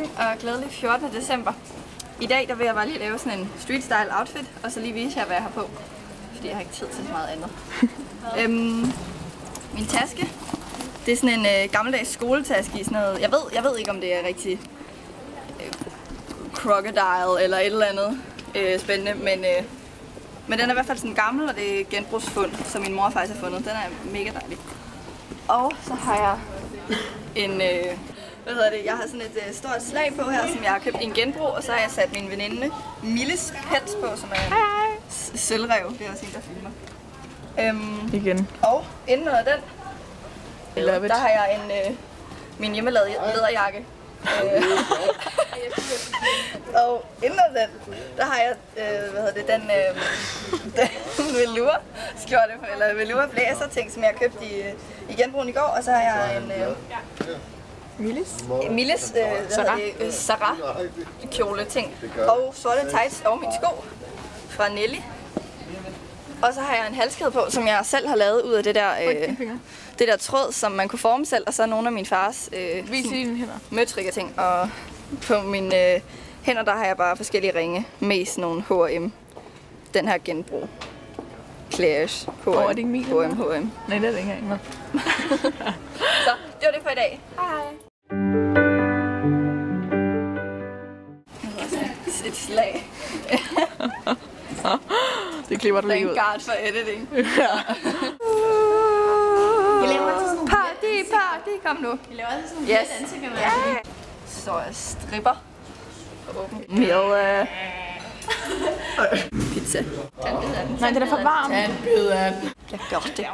klokken, og glædelig 14. december. I dag der vil jeg bare lige lave sådan en street style outfit, og så lige vise jer, hvad jeg har på. Fordi jeg har ikke tid til så meget andet. øhm, min taske, det er sådan en øh, gammeldags skoletaske i sådan noget. Jeg ved, jeg ved ikke, om det er rigtig øh, crocodile eller et eller andet øh, spændende, men, øh, men den er i hvert fald sådan gammel, og det er genbrugsfund, som min mor faktisk har fundet. Den er mega dejlig. Og så har jeg en, øh, hvad hedder det, jeg har sådan et øh, stort slag på her, som jeg har købt i en genbrug, og så har jeg sat min veninde Milles Pets på, som er en sølvrev. Det er også en, der filmer. Øhm, Igen. og inden under den, love it. der har jeg en, øh, min hjemmelavede læderjakke. Øh, og inden under den, der har jeg, øh, hvad hedder det, den, øh, den velour skjorte, eller velour blæser ting, som jeg købte i, øh, i genbrugen i går, og så har jeg en øh, Millis? Milles øh, hvad hedder det, øh, Sarah kjole ting, og sorte tights og min sko fra Nelly. Og så har jeg en halskæde på, som jeg selv har lavet ud af det der, øh, det der tråd, som man kunne forme selv, og så nogle af min fars øh, Vis dine hænder. møtrikker ting. Og på mine øh, hænder, der har jeg bare forskellige ringe, mest nogle H&M. Den her genbrug. Clash. H&M. Hvor er det ikke min, H&M, H&M. Nej, det er det ikke engang. Så det var det for i dag. Hej hej. Et slag. Det klipper du lige Thank ud. God for editing. Ja. Jeg laver altid sådan nogle Party, party, kom nu. Jeg laver altid sådan Yes. yes. kan man Ja. Så er stripper. Med øh, pizza. Tag en bid af den. Nej, den er for varm. Jeg gør det.